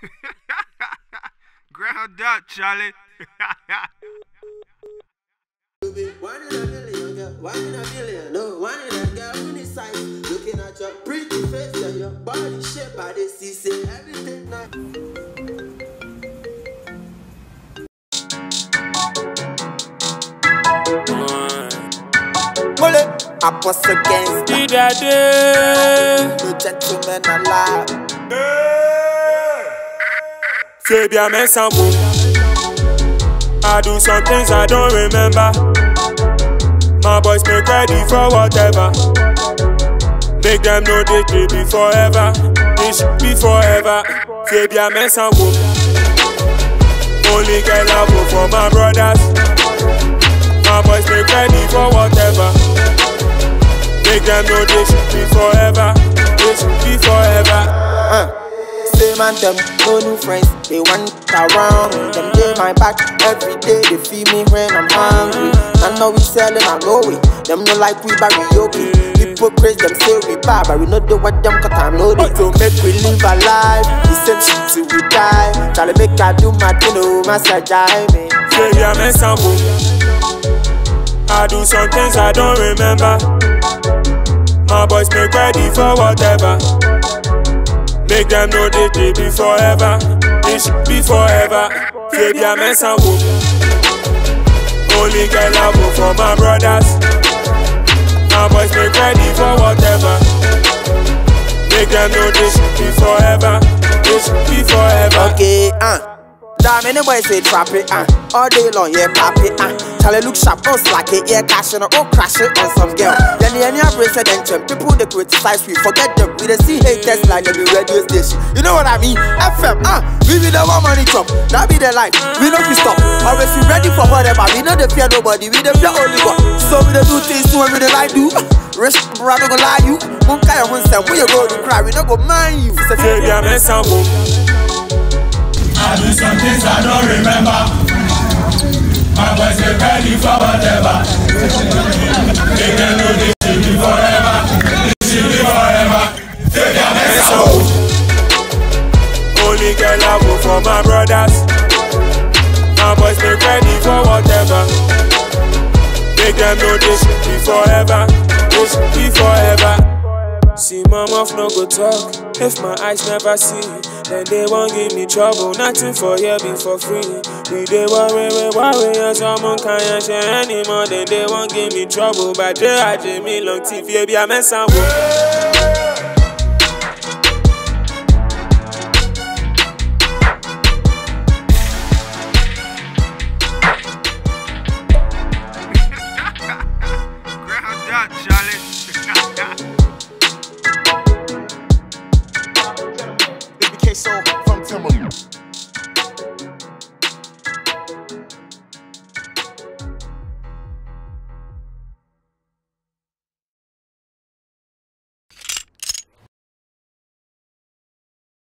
Ground up, Charlie. One in a million, girl. One in a million. No, one in a girl. When it's sight, looking at your pretty face and your body shape, I dey see say everything nice. Mole, I bust against the Idade, no gentleman alive. Say bien mais sans vous. I do some things I don't remember. My boys make ready for whatever. Make them know they could be forever. They should be forever. Say bien mais sans vous. Only girl I vote for my brothers. My boys make ready for whatever. Make them know they should be forever. They should be forever. Uh. And them, no new friends. They want around me. Them day my back every day. They feed me when I'm hungry. I know we selling, know it. Them no like we karaoke. Hypocrites, them say we bad, but we know do what them time know it. To make we live a life, the same shit till we die. To make I do my thing, oh, massage I me. Say mais sans vous. I do some things I don't remember. My boys make ready for whatever. Make them know they could be forever. They should be forever. Say bien mais sans vous. Only girl I vote for my brothers. My boys make ready for whatever. Make them know they should be forever. They should be forever. Okay, uh. Damn, any boy say trap it, uh. All day long, yeah, pop it, uh. Charlie look sharp, don't slack it, yeah, cash it, oh, crash it on some girl. Then the any president, people they criticize, we forget them. We they see haters like them in radio station. You know what I mean? FM, uh. We be the one money chop, that be the life. We know we stop. Always we ready for whatever. We know they fear nobody, we they fear only God. So we they do things to we they like do. Rich brother go lie you. Step, when you go to cry, we don't go mind you. Say mais sans vous. I do some things I don't remember. My boys get ready for whatever. They can know this be forever. This be forever. Take their mess out. Only girl I vote for my brothers. My boys make ready for whatever. Make them know they should be forever. They should be forever. See, my mouth no go talk. If my eyes never see, then they won't give me trouble. Nothing for here be for free. We they worry, we worry, and someone can't share anymore. Then they won't give me trouble. But they had me long teeth, yeah, be a mess